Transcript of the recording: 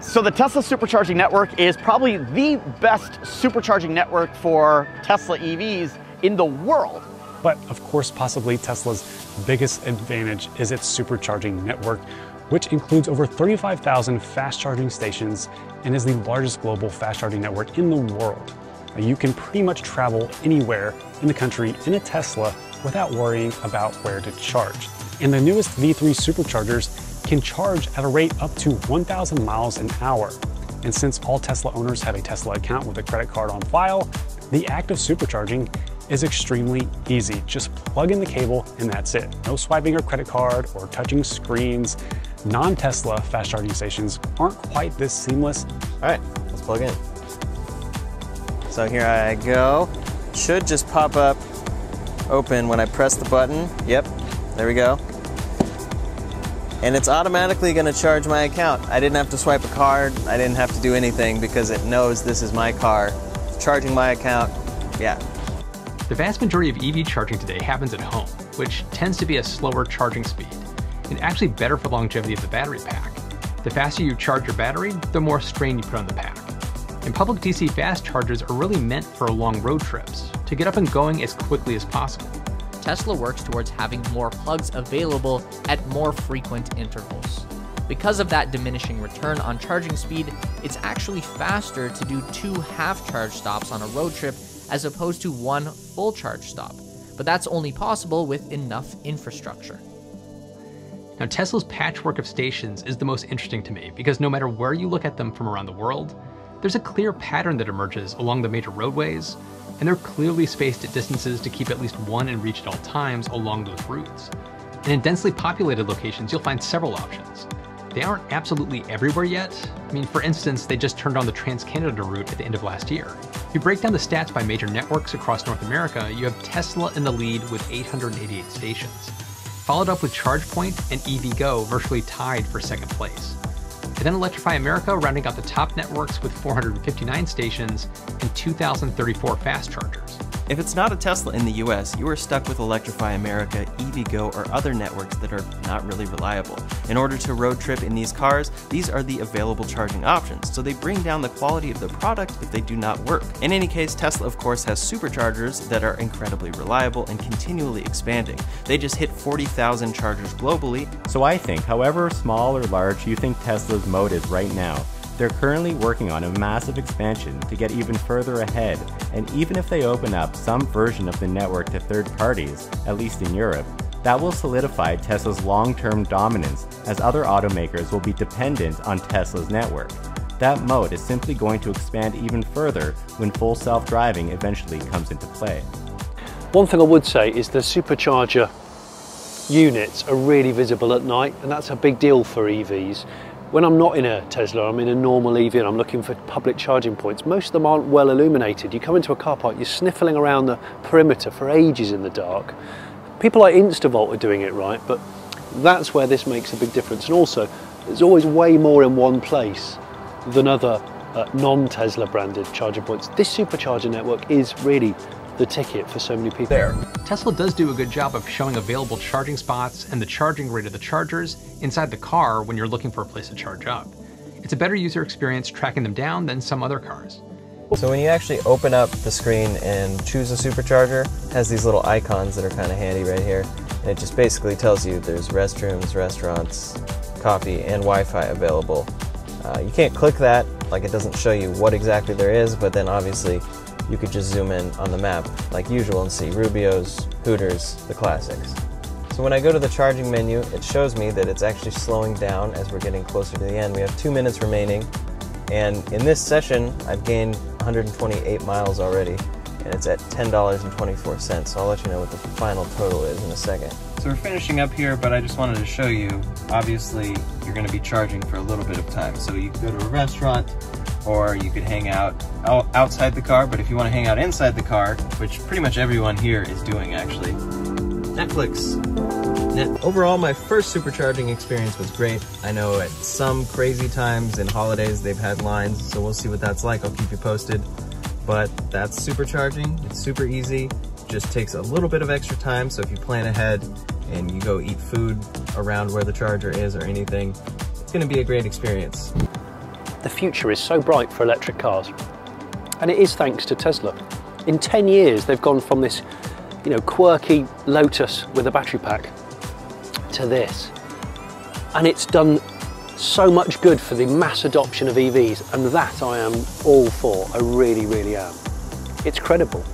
So the Tesla supercharging network is probably the best supercharging network for Tesla EVs in the world. But of course, possibly Tesla's biggest advantage is its supercharging network, which includes over 35,000 fast charging stations and is the largest global fast charging network in the world. You can pretty much travel anywhere in the country in a Tesla without worrying about where to charge. And the newest V3 superchargers can charge at a rate up to 1,000 miles an hour. And since all Tesla owners have a Tesla account with a credit card on file, the act of supercharging is extremely easy. Just plug in the cable and that's it. No swiping your credit card or touching screens. Non-Tesla fast charging stations aren't quite this seamless. All right, let's plug in. So here I go. Should just pop up open when I press the button. Yep, there we go and it's automatically going to charge my account. I didn't have to swipe a card, I didn't have to do anything because it knows this is my car. Charging my account, yeah. The vast majority of EV charging today happens at home, which tends to be a slower charging speed, and actually better for longevity of the battery pack. The faster you charge your battery, the more strain you put on the pack. And public DC fast chargers are really meant for long road trips, to get up and going as quickly as possible. Tesla works towards having more plugs available at more frequent intervals. Because of that diminishing return on charging speed, it's actually faster to do two half charge stops on a road trip as opposed to one full charge stop. But that's only possible with enough infrastructure. Now, Tesla's patchwork of stations is the most interesting to me because no matter where you look at them from around the world, there's a clear pattern that emerges along the major roadways, and they're clearly spaced at distances to keep at least one in reach at all times along those routes. And in densely populated locations, you'll find several options. They aren't absolutely everywhere yet. I mean, for instance, they just turned on the Trans-Canada route at the end of last year. If you break down the stats by major networks across North America, you have Tesla in the lead with 888 stations, followed up with ChargePoint and EVgo virtually tied for second place and then Electrify America rounding out the top networks with 459 stations and 2,034 fast chargers. If it's not a Tesla in the US, you are stuck with Electrify America, EVgo, or other networks that are not really reliable. In order to road trip in these cars, these are the available charging options, so they bring down the quality of the product if they do not work. In any case, Tesla of course has superchargers that are incredibly reliable and continually expanding. They just hit 40,000 chargers globally. So I think, however small or large you think Tesla's mode is right now, they're currently working on a massive expansion to get even further ahead, and even if they open up some version of the network to third parties, at least in Europe, that will solidify Tesla's long-term dominance as other automakers will be dependent on Tesla's network. That moat is simply going to expand even further when full self-driving eventually comes into play. One thing I would say is the supercharger units are really visible at night and that's a big deal for EVs when I'm not in a Tesla, I'm in a normal EV and I'm looking for public charging points, most of them aren't well illuminated. You come into a car park, you're sniffling around the perimeter for ages in the dark. People like Instavolt are doing it right, but that's where this makes a big difference. And also, there's always way more in one place than other uh, non-Tesla branded charging points. This supercharger network is really the ticket for so many people. There. Tesla does do a good job of showing available charging spots and the charging rate of the chargers inside the car when you're looking for a place to charge up. It's a better user experience tracking them down than some other cars. So when you actually open up the screen and choose a supercharger, it has these little icons that are kind of handy right here. And it just basically tells you there's restrooms, restaurants, coffee, and Wi-Fi available. Uh, you can't click that, like it doesn't show you what exactly there is, but then obviously you could just zoom in on the map like usual and see Rubio's, Hooters, the classics. So when I go to the charging menu, it shows me that it's actually slowing down as we're getting closer to the end. We have two minutes remaining, and in this session, I've gained 128 miles already, and it's at $10.24, so I'll let you know what the final total is in a second. So we're finishing up here, but I just wanted to show you, obviously, you're gonna be charging for a little bit of time. So you can go to a restaurant, or you could hang out outside the car, but if you want to hang out inside the car, which pretty much everyone here is doing actually, Netflix. Net Overall, my first supercharging experience was great. I know at some crazy times and holidays they've had lines, so we'll see what that's like. I'll keep you posted. But that's supercharging. It's super easy. just takes a little bit of extra time, so if you plan ahead and you go eat food around where the charger is or anything, it's gonna be a great experience. The future is so bright for electric cars. And it is thanks to Tesla. In 10 years, they've gone from this, you know, quirky Lotus with a battery pack to this. And it's done so much good for the mass adoption of EVs, and that I am all for. I really, really am. It's credible.